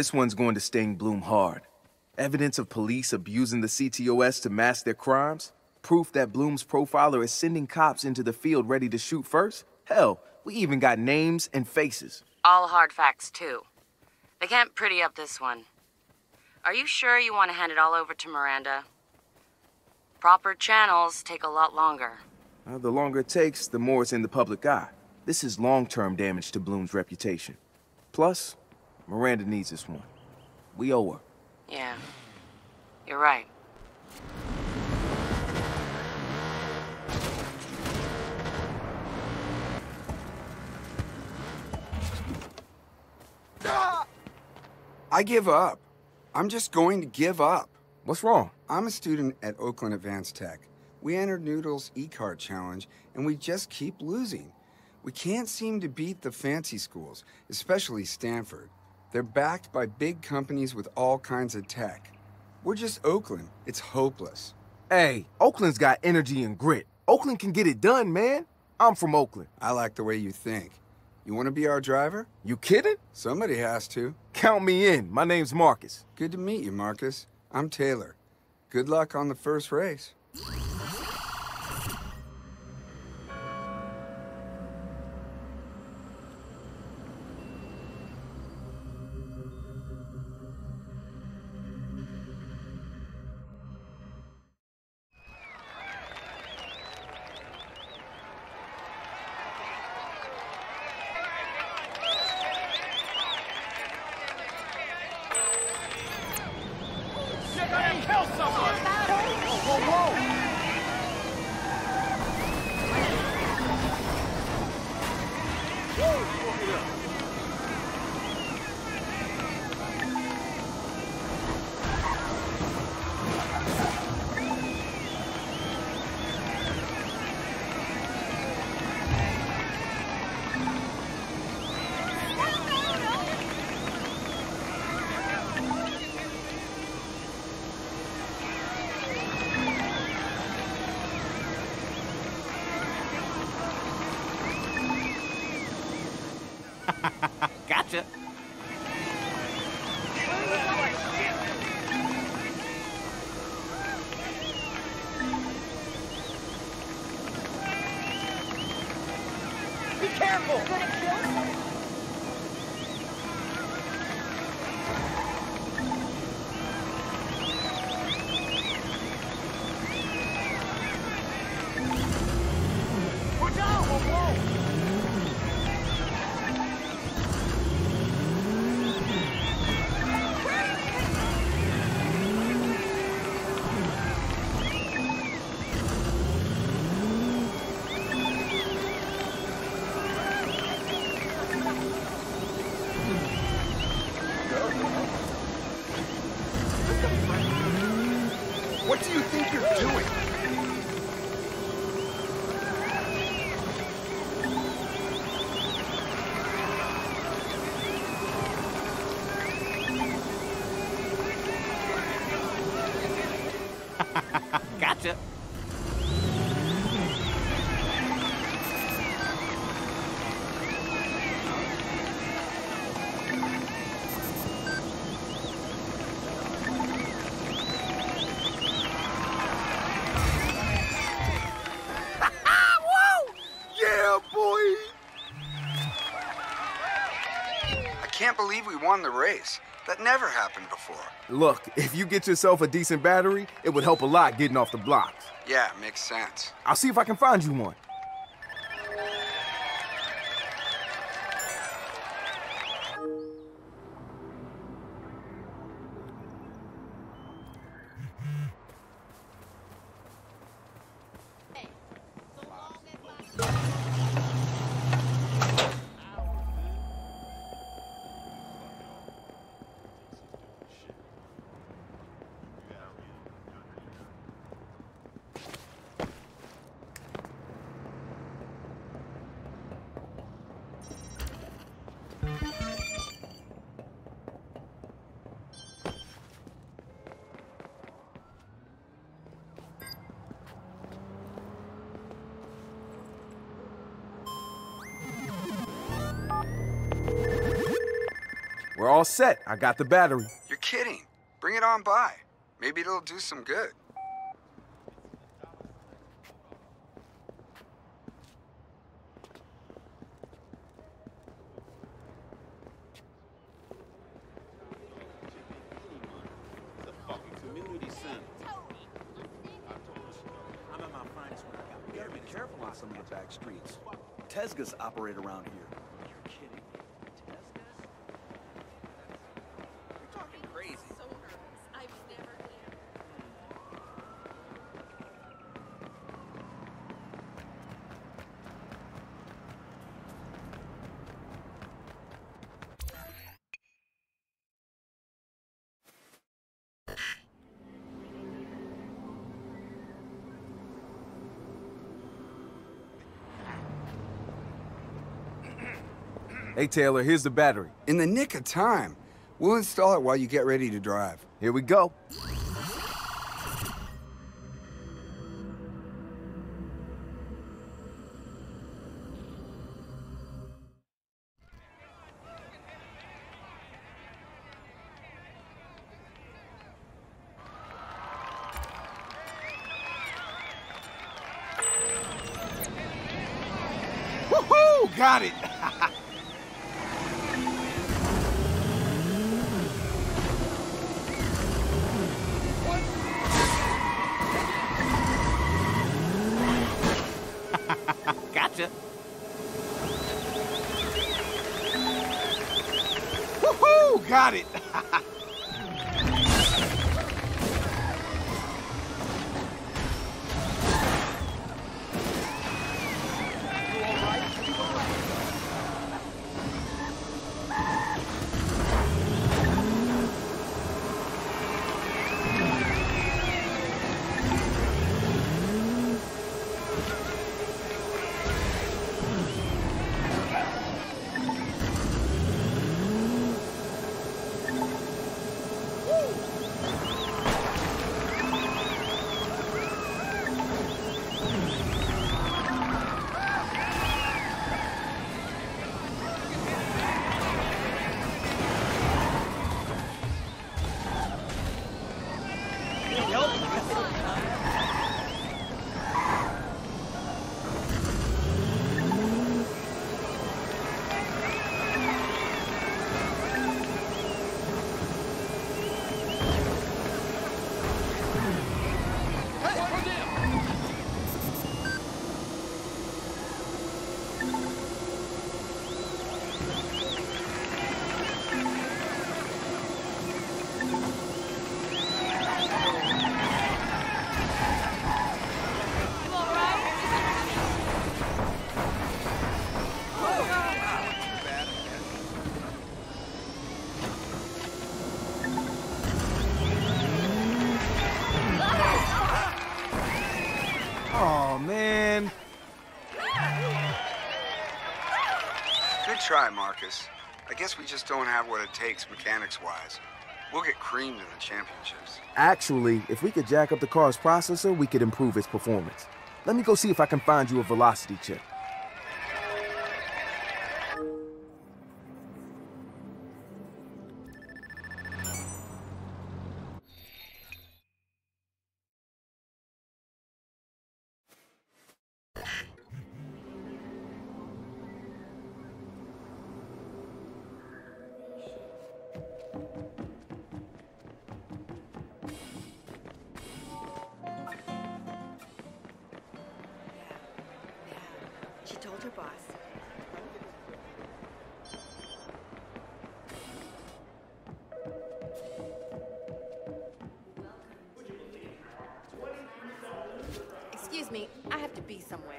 This one's going to sting Bloom hard. Evidence of police abusing the CTOS to mask their crimes? Proof that Bloom's profiler is sending cops into the field ready to shoot first? Hell, we even got names and faces. All hard facts, too. They can't pretty up this one. Are you sure you want to hand it all over to Miranda? Proper channels take a lot longer. Uh, the longer it takes, the more it's in the public eye. This is long-term damage to Bloom's reputation. Plus, Miranda needs this one. We owe her. Yeah. You're right. I give up. I'm just going to give up. What's wrong? I'm a student at Oakland Advanced Tech. We entered Nudle's eKart challenge, and we just keep losing. We can't seem to beat the fancy schools, especially Stanford. They're backed by big companies with all kinds of tech. We're just Oakland. It's hopeless. Hey, Oakland's got energy and grit. Oakland can get it done, man. I'm from Oakland. I like the way you think. You want to be our driver? You kidding? Somebody has to. Count me in. My name's Marcus. Good to meet you, Marcus. I'm Taylor. Good luck on the first race. Careful! Gotcha. Yeah, boy! I can't believe we won the race. That never happened before. Look, if you get yourself a decent battery, it would help a lot getting off the blocks. Yeah, makes sense. I'll see if I can find you one. We're all set. I got the battery. You're kidding. Bring it on by. Maybe it'll do some good. You gotta be careful on some of the back streets. Tezcas operate around here. Hey, Taylor, here's the battery. In the nick of time. We'll install it while you get ready to drive. Here we go. Woohoo! Got it! Got it! Man. Good try, Marcus. I guess we just don't have what it takes mechanics-wise. We'll get creamed in the championships. Actually, if we could jack up the car's processor, we could improve its performance. Let me go see if I can find you a velocity chip. Told her boss. Excuse me, I have to be somewhere.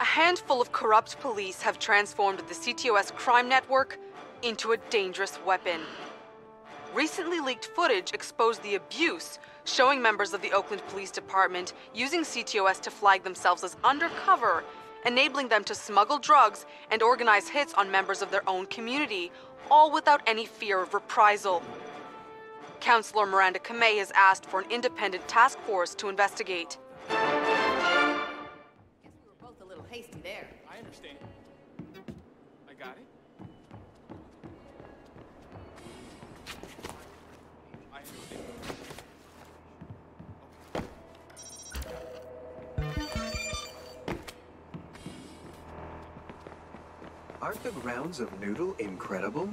A handful of corrupt police have transformed the CTOS crime network into a dangerous weapon. Recently leaked footage exposed the abuse, showing members of the Oakland Police Department using CTOS to flag themselves as undercover, enabling them to smuggle drugs and organize hits on members of their own community, all without any fear of reprisal. Counselor Miranda Kamei has asked for an independent task force to investigate. Aren't the grounds of Nudle incredible?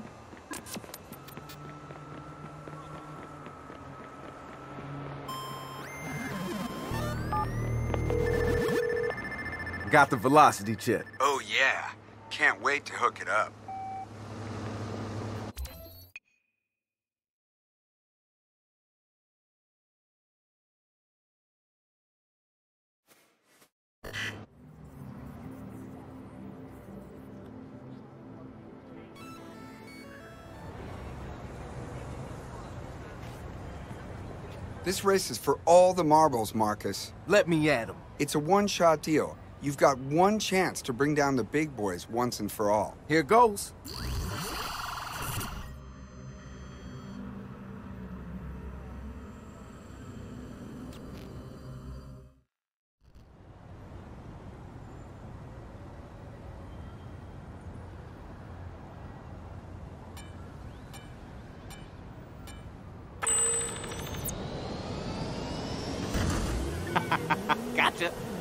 Got the velocity chip. Oh, yeah. Can't wait to hook it up. This race is for all the marbles, Marcus. Let me at him. It's a one-shot deal. You've got one chance to bring down the big boys once and for all. Here goes. Gotcha.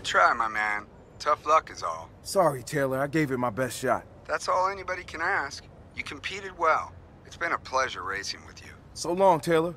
Good try, my man. Tough luck is all. Sorry, Taylor. I gave it my best shot. That's all anybody can ask. You competed well. It's been a pleasure racing with you. So long, Taylor.